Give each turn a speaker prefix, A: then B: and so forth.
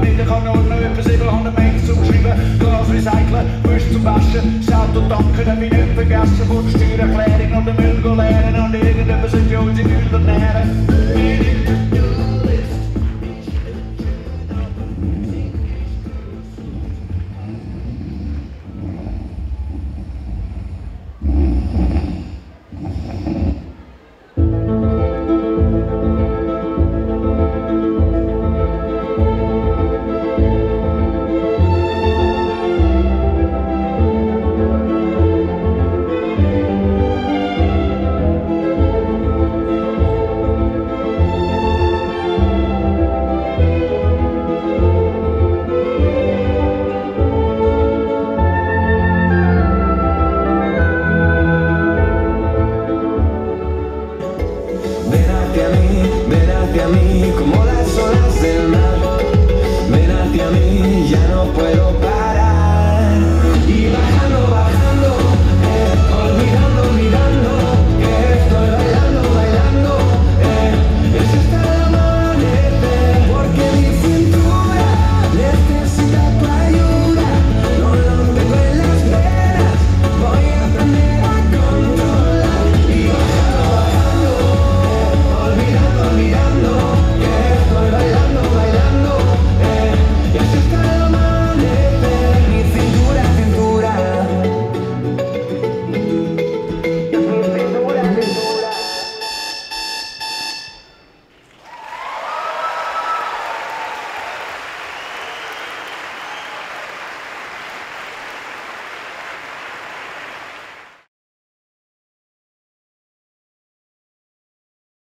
A: Minder kann auch noch etwas eben an der Menge zum Schreiben. Glas recyceln, Wäsche zum Waschen, Salto tanken, habe ich nicht vergessen. Von der Steuererklärung und der Müll leeren und irgendetwas in die Hülse ernähren.